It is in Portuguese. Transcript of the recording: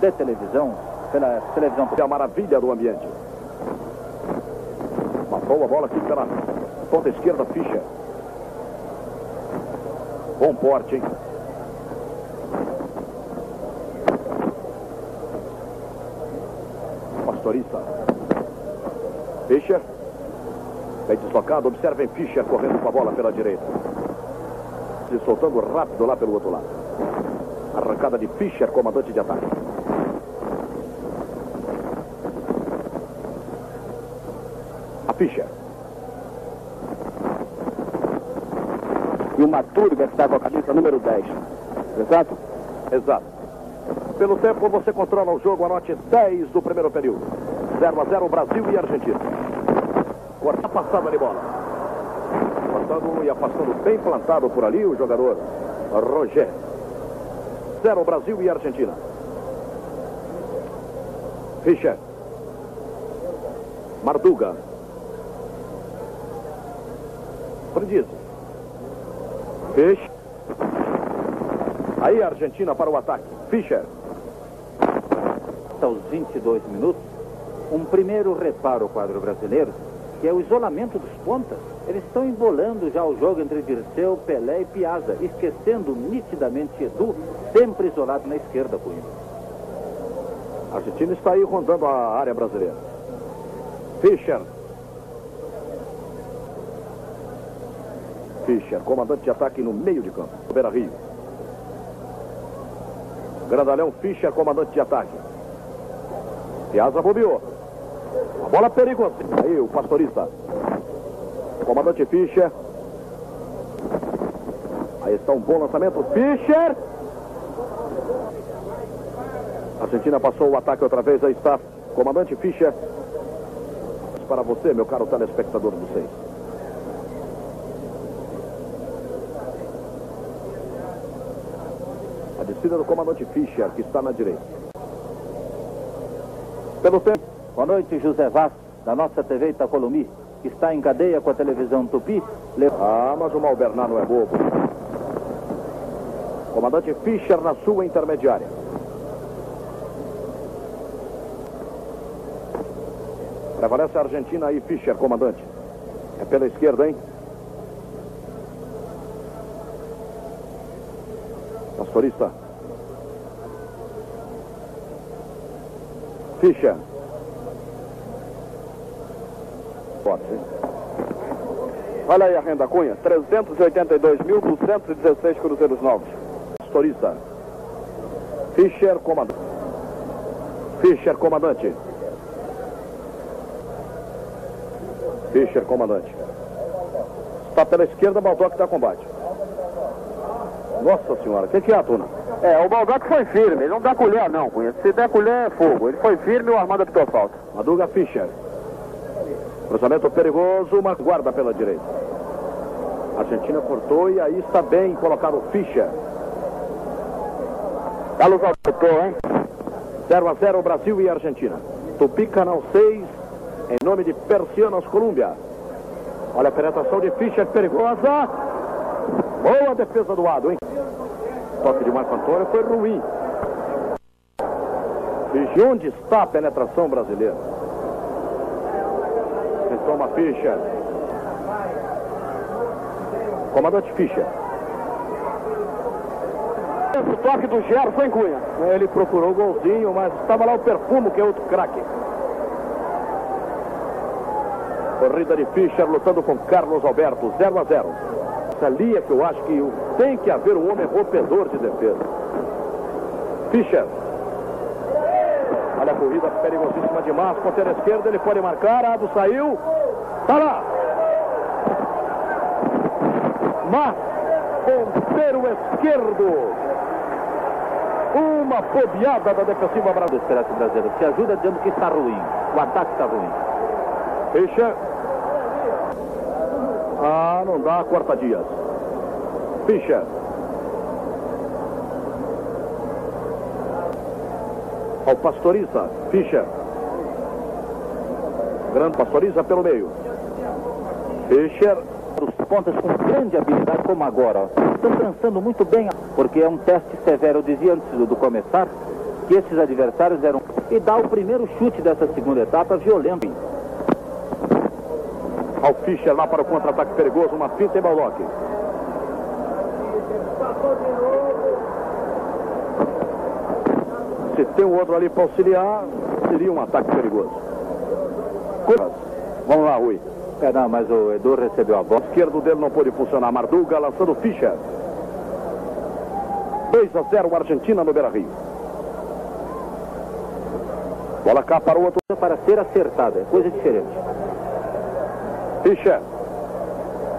de televisão, pela televisão. É a maravilha do ambiente. Uma boa bola aqui pela ponta esquerda, Fischer. Bom porte, hein? Pastorista. Fischer. Bem deslocado. Observem Fischer correndo com a bola pela direita. Se soltando rápido lá pelo outro lado. Arrancada de Fischer, comandante de ataque. Fischer. E o Maturga que está com a camisa número 10. Exato? Exato. Pelo tempo, você controla o jogo. Anote 10 do primeiro período. 0 a 0 Brasil e Argentina. Corta passada de bola. Cortando e afastando bem plantado por ali o jogador Roger. 0 Brasil e Argentina. Fischer. Marduga. Prendiz. Fischer. Aí a Argentina para o ataque. Fischer. Aos 22 minutos, um primeiro reparo ao quadro brasileiro, que é o isolamento dos pontas. Eles estão embolando já o jogo entre Dirceu, Pelé e Piazza, esquecendo nitidamente Edu, sempre isolado na esquerda, Cunha. A Argentina está aí rondando a área brasileira. Fischer. Fischer, comandante de ataque no meio de campo. Beira Rio. Grandalhão Fischer, comandante de ataque. Piazza bobeou. A bola perigosa. Aí o pastorista. Comandante Fischer. Aí está um bom lançamento. Fischer. A Argentina passou o ataque outra vez. Aí está. Comandante Fischer. Para você, meu caro telespectador do seis. Descida do comandante Fischer, que está na direita. Pelo tempo. Boa noite, José Vaz, da nossa TV Itacolomi, que está em cadeia com a televisão Tupi. Le... Ah, mas o Malberná não é bobo. Comandante Fischer na sua intermediária. Prevalece a Argentina aí, Fischer, comandante. É pela esquerda, hein? Pastorista. Pode, hein? Olha aí a renda Cunha, 382.216 cruzeiros novos. Pastorista. Fischer, comandante. Fischer, comandante. Fischer, comandante. Está pela esquerda, Baldock está combate. Nossa senhora, o que, que é, Tuna? É, o Baldock foi firme, ele não dá colher não, Cunha. Se der colher é fogo. Ele foi firme e o Armando apitou falta. Maduga Fischer. Cruzamento perigoso, uma guarda pela direita. A Argentina cortou e aí está bem colocado o Fischer. Carlos apitou, hein? 0 a 0 Brasil e Argentina. Tupi Canal 6, em nome de Persianas Colômbia. Olha a penetração de Fischer perigosa. Boa defesa do Ado, hein? Toque de Marco Antônio foi ruim. E onde está a penetração brasileira? Toma Fischer. Comandante Fischer. O toque do Gerson, Cunha? Ele procurou o golzinho, mas estava lá o perfumo, que é outro craque. Corrida de Fischer lutando com Carlos Alberto, 0 a 0. Ali é que eu acho que tem que haver um homem rompedor de defesa. Fischer. Olha a corrida perigosíssima de Márcio, ponteira esquerda, ele pode marcar, Ado saiu. Tá lá. Márcio, ponteiro esquerdo. Uma bobeada da defensiva brasileira. brasileiro. Se ajuda dizendo que está ruim. O ataque está ruim. Fischer. Ah, não dá, quarta dias. Fischer. Ao Pastoriza, Fischer. Grande Pastoriza pelo meio. Fischer. Os pontas com grande habilidade, como agora. Estão pensando muito bem, porque é um teste severo, eu dizia antes do começar, que esses adversários eram... E dá o primeiro chute dessa segunda etapa violento. Ao Fischer lá para o contra-ataque perigoso, uma fita e Baldock. Se tem um outro ali para auxiliar, seria um ataque perigoso. Vamos lá, Rui. É, não, mas o Edu recebeu a bola. O esquerdo dele não pôde funcionar. Marduga lançando Fischer. 2 a 0 Argentina no Beira Rio. Bola cá para o outro. Para ser acertada, é coisa diferente. Fischer.